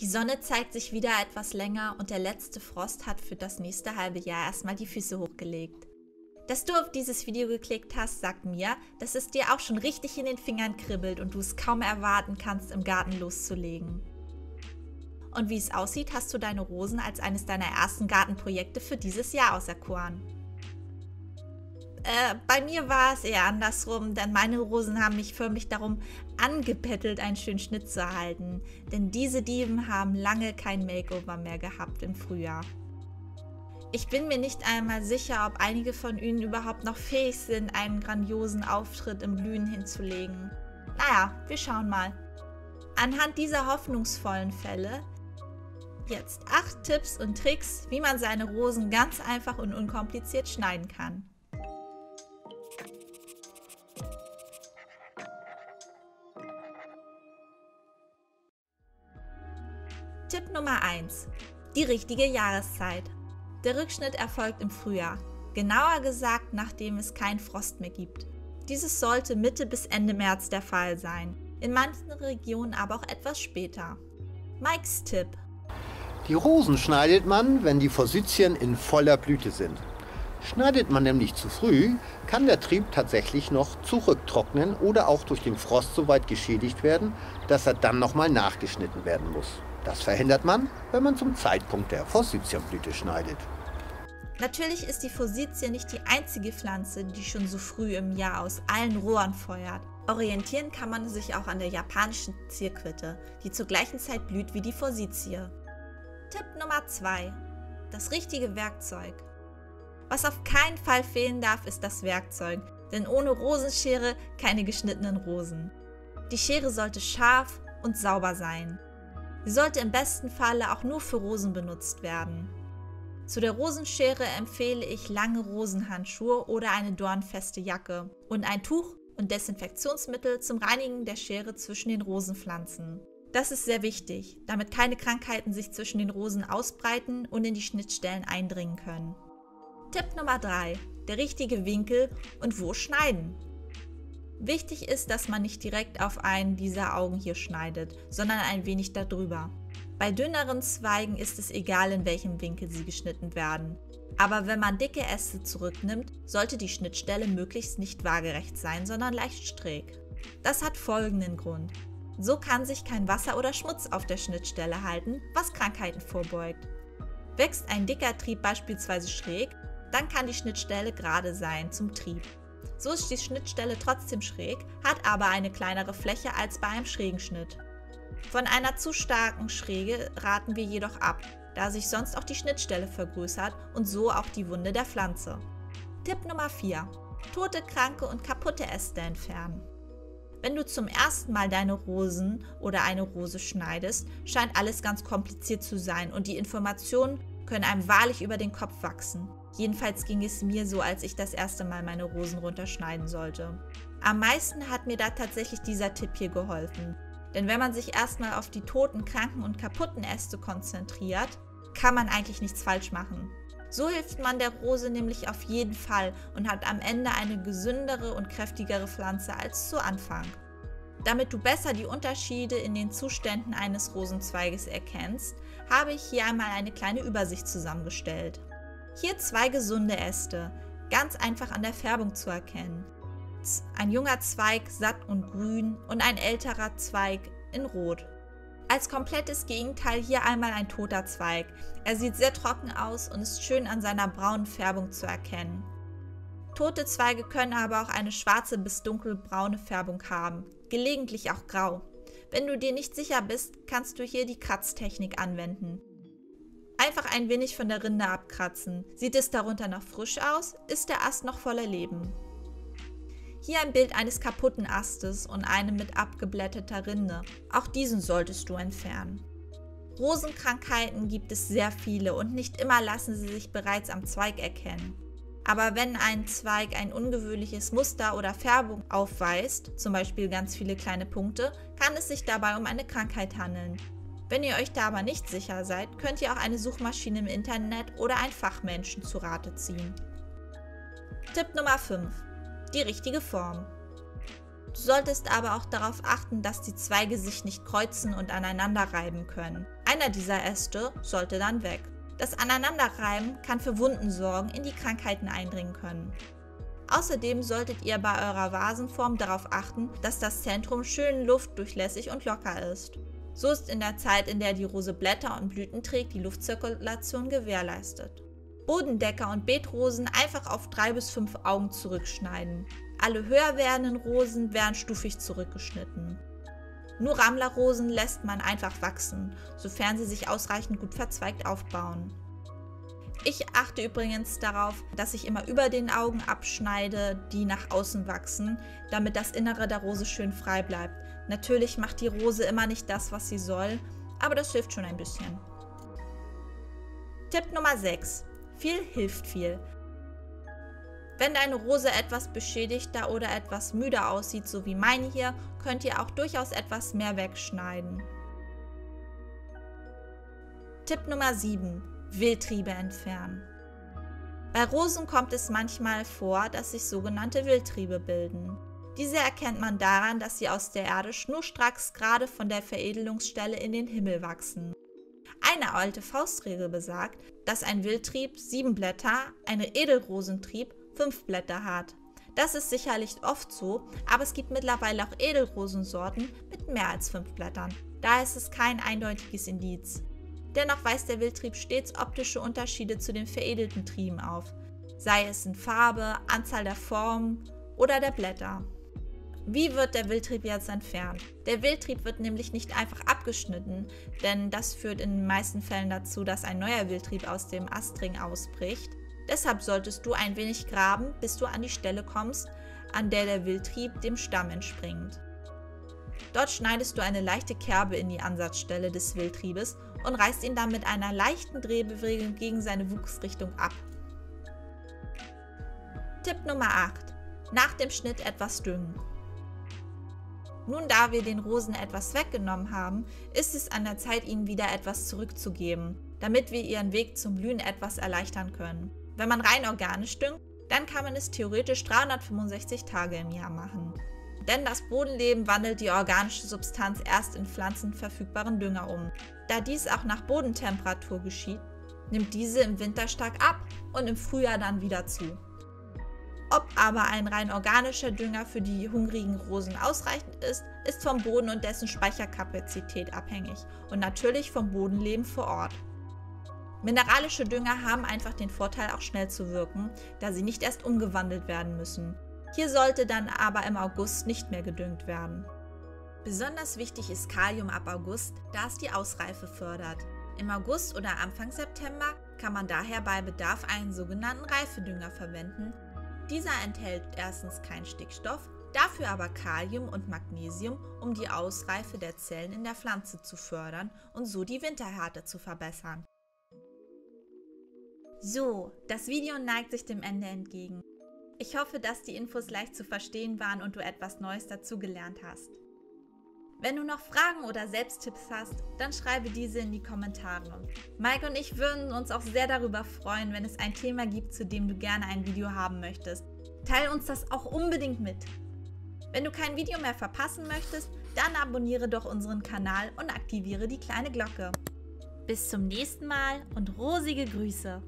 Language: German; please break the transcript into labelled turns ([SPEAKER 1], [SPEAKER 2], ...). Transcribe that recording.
[SPEAKER 1] Die Sonne zeigt sich wieder etwas länger und der letzte Frost hat für das nächste halbe Jahr erstmal die Füße hochgelegt. Dass du auf dieses Video geklickt hast, sagt mir, dass es dir auch schon richtig in den Fingern kribbelt und du es kaum erwarten kannst, im Garten loszulegen. Und wie es aussieht, hast du deine Rosen als eines deiner ersten Gartenprojekte für dieses Jahr auserkoren. Äh, bei mir war es eher andersrum, denn meine Rosen haben mich förmlich darum angebettelt, einen schönen Schnitt zu erhalten. Denn diese Dieben haben lange kein Makeover mehr gehabt im Frühjahr. Ich bin mir nicht einmal sicher, ob einige von ihnen überhaupt noch fähig sind, einen grandiosen Auftritt im Blühen hinzulegen. Naja, wir schauen mal. Anhand dieser hoffnungsvollen Fälle jetzt acht Tipps und Tricks, wie man seine Rosen ganz einfach und unkompliziert schneiden kann. Tipp Nummer 1. Die richtige Jahreszeit. Der Rückschnitt erfolgt im Frühjahr, genauer gesagt, nachdem es keinen Frost mehr gibt. Dieses sollte Mitte bis Ende März der Fall sein, in manchen Regionen aber auch etwas später. Mikes Tipp.
[SPEAKER 2] Die Rosen schneidet man, wenn die Forsythien in voller Blüte sind. Schneidet man nämlich zu früh, kann der Trieb tatsächlich noch zurücktrocknen oder auch durch den Frost so weit geschädigt werden, dass er dann nochmal nachgeschnitten werden muss. Das verhindert man, wenn man zum Zeitpunkt der Forsythienblüte schneidet.
[SPEAKER 1] Natürlich ist die Forsythie nicht die einzige Pflanze, die schon so früh im Jahr aus allen Rohren feuert. Orientieren kann man sich auch an der japanischen Zierquitte, die zur gleichen Zeit blüht wie die Forsythie. Tipp Nummer 2. Das richtige Werkzeug. Was auf keinen Fall fehlen darf, ist das Werkzeug, denn ohne Rosenschere keine geschnittenen Rosen. Die Schere sollte scharf und sauber sein. Sie sollte im besten Falle auch nur für Rosen benutzt werden. Zu der Rosenschere empfehle ich lange Rosenhandschuhe oder eine dornfeste Jacke und ein Tuch und Desinfektionsmittel zum Reinigen der Schere zwischen den Rosenpflanzen. Das ist sehr wichtig, damit keine Krankheiten sich zwischen den Rosen ausbreiten und in die Schnittstellen eindringen können. Tipp Nummer 3. Der richtige Winkel und wo schneiden. Wichtig ist, dass man nicht direkt auf einen dieser Augen hier schneidet, sondern ein wenig darüber. Bei dünneren Zweigen ist es egal, in welchem Winkel sie geschnitten werden. Aber wenn man dicke Äste zurücknimmt, sollte die Schnittstelle möglichst nicht waagerecht sein, sondern leicht schräg. Das hat folgenden Grund. So kann sich kein Wasser oder Schmutz auf der Schnittstelle halten, was Krankheiten vorbeugt. Wächst ein dicker Trieb beispielsweise schräg, dann kann die Schnittstelle gerade sein zum Trieb. So ist die Schnittstelle trotzdem schräg, hat aber eine kleinere Fläche als bei einem schrägen Schnitt. Von einer zu starken Schräge raten wir jedoch ab, da sich sonst auch die Schnittstelle vergrößert und so auch die Wunde der Pflanze. Tipp Nummer 4. Tote, kranke und kaputte Äste entfernen. Wenn du zum ersten Mal deine Rosen oder eine Rose schneidest, scheint alles ganz kompliziert zu sein und die Informationen können einem wahrlich über den Kopf wachsen. Jedenfalls ging es mir so, als ich das erste Mal meine Rosen runterschneiden sollte. Am meisten hat mir da tatsächlich dieser Tipp hier geholfen. Denn wenn man sich erstmal auf die toten, kranken und kaputten Äste konzentriert, kann man eigentlich nichts falsch machen. So hilft man der Rose nämlich auf jeden Fall und hat am Ende eine gesündere und kräftigere Pflanze als zu Anfang. Damit du besser die Unterschiede in den Zuständen eines Rosenzweiges erkennst, habe ich hier einmal eine kleine Übersicht zusammengestellt. Hier zwei gesunde Äste, ganz einfach an der Färbung zu erkennen. Ein junger Zweig satt und grün und ein älterer Zweig in rot. Als komplettes Gegenteil hier einmal ein toter Zweig. Er sieht sehr trocken aus und ist schön an seiner braunen Färbung zu erkennen. Tote Zweige können aber auch eine schwarze bis dunkelbraune Färbung haben, gelegentlich auch grau. Wenn du dir nicht sicher bist, kannst du hier die Kratztechnik anwenden. Einfach ein wenig von der Rinde abkratzen. Sieht es darunter noch frisch aus, ist der Ast noch voller Leben. Hier ein Bild eines kaputten Astes und einem mit abgeblätterter Rinde. Auch diesen solltest du entfernen. Rosenkrankheiten gibt es sehr viele und nicht immer lassen sie sich bereits am Zweig erkennen. Aber wenn ein Zweig ein ungewöhnliches Muster oder Färbung aufweist, zum Beispiel ganz viele kleine Punkte, kann es sich dabei um eine Krankheit handeln. Wenn ihr euch da aber nicht sicher seid, könnt ihr auch eine Suchmaschine im Internet oder einen Fachmenschen zu Rate ziehen. Tipp Nummer 5. Die richtige Form. Du solltest aber auch darauf achten, dass die Zweige sich nicht kreuzen und aneinander reiben können. Einer dieser Äste sollte dann weg. Das Aneinanderreiben kann für Wunden sorgen, in die Krankheiten eindringen können. Außerdem solltet ihr bei eurer Vasenform darauf achten, dass das Zentrum schön luftdurchlässig und locker ist. So ist in der Zeit, in der die Rose Blätter und Blüten trägt, die Luftzirkulation gewährleistet. Bodendecker und Beetrosen einfach auf drei bis fünf Augen zurückschneiden. Alle höher werdenden Rosen werden stufig zurückgeschnitten. Nur Rammlerrosen lässt man einfach wachsen, sofern sie sich ausreichend gut verzweigt aufbauen. Ich achte übrigens darauf, dass ich immer über den Augen abschneide, die nach außen wachsen, damit das Innere der Rose schön frei bleibt. Natürlich macht die Rose immer nicht das, was sie soll, aber das hilft schon ein bisschen. Tipp Nummer 6. Viel hilft viel. Wenn deine Rose etwas beschädigter oder etwas müder aussieht, so wie meine hier, könnt ihr auch durchaus etwas mehr wegschneiden. Tipp Nummer 7. Wildtriebe entfernen. Bei Rosen kommt es manchmal vor, dass sich sogenannte Wildtriebe bilden. Diese erkennt man daran, dass sie aus der Erde schnurstracks gerade von der Veredelungsstelle in den Himmel wachsen. Eine alte Faustregel besagt, dass ein Wildtrieb sieben Blätter, eine Edelrosentrieb fünf Blätter hat. Das ist sicherlich oft so, aber es gibt mittlerweile auch Edelrosensorten mit mehr als fünf Blättern. Da ist es kein eindeutiges Indiz. Dennoch weist der Wildtrieb stets optische Unterschiede zu den veredelten Trieben auf, sei es in Farbe, Anzahl der Formen oder der Blätter. Wie wird der Wildtrieb jetzt entfernt? Der Wildtrieb wird nämlich nicht einfach abgeschnitten, denn das führt in den meisten Fällen dazu, dass ein neuer Wildtrieb aus dem Astring ausbricht. Deshalb solltest du ein wenig graben, bis du an die Stelle kommst, an der der Wildtrieb dem Stamm entspringt. Dort schneidest du eine leichte Kerbe in die Ansatzstelle des Wildtriebes und reißt ihn dann mit einer leichten Drehbewegung gegen seine Wuchsrichtung ab. Tipp Nummer 8. Nach dem Schnitt etwas düngen. Nun, da wir den Rosen etwas weggenommen haben, ist es an der Zeit, ihnen wieder etwas zurückzugeben, damit wir ihren Weg zum Blühen etwas erleichtern können. Wenn man rein organisch düngt, dann kann man es theoretisch 365 Tage im Jahr machen. Denn das Bodenleben wandelt die organische Substanz erst in pflanzenverfügbaren Dünger um. Da dies auch nach Bodentemperatur geschieht, nimmt diese im Winter stark ab und im Frühjahr dann wieder zu. Ob aber ein rein organischer Dünger für die hungrigen Rosen ausreichend ist, ist vom Boden und dessen Speicherkapazität abhängig und natürlich vom Bodenleben vor Ort. Mineralische Dünger haben einfach den Vorteil, auch schnell zu wirken, da sie nicht erst umgewandelt werden müssen. Hier sollte dann aber im August nicht mehr gedüngt werden. Besonders wichtig ist Kalium ab August, da es die Ausreife fördert. Im August oder Anfang September kann man daher bei Bedarf einen sogenannten Reifedünger verwenden, dieser enthält erstens keinen Stickstoff, dafür aber Kalium und Magnesium, um die Ausreife der Zellen in der Pflanze zu fördern und so die Winterhärte zu verbessern. So, das Video neigt sich dem Ende entgegen. Ich hoffe, dass die Infos leicht zu verstehen waren und du etwas Neues dazugelernt hast. Wenn du noch Fragen oder Selbsttipps hast, dann schreibe diese in die Kommentare. Mike und ich würden uns auch sehr darüber freuen, wenn es ein Thema gibt, zu dem du gerne ein Video haben möchtest. Teil uns das auch unbedingt mit. Wenn du kein Video mehr verpassen möchtest, dann abonniere doch unseren Kanal und aktiviere die kleine Glocke. Bis zum nächsten Mal und rosige Grüße!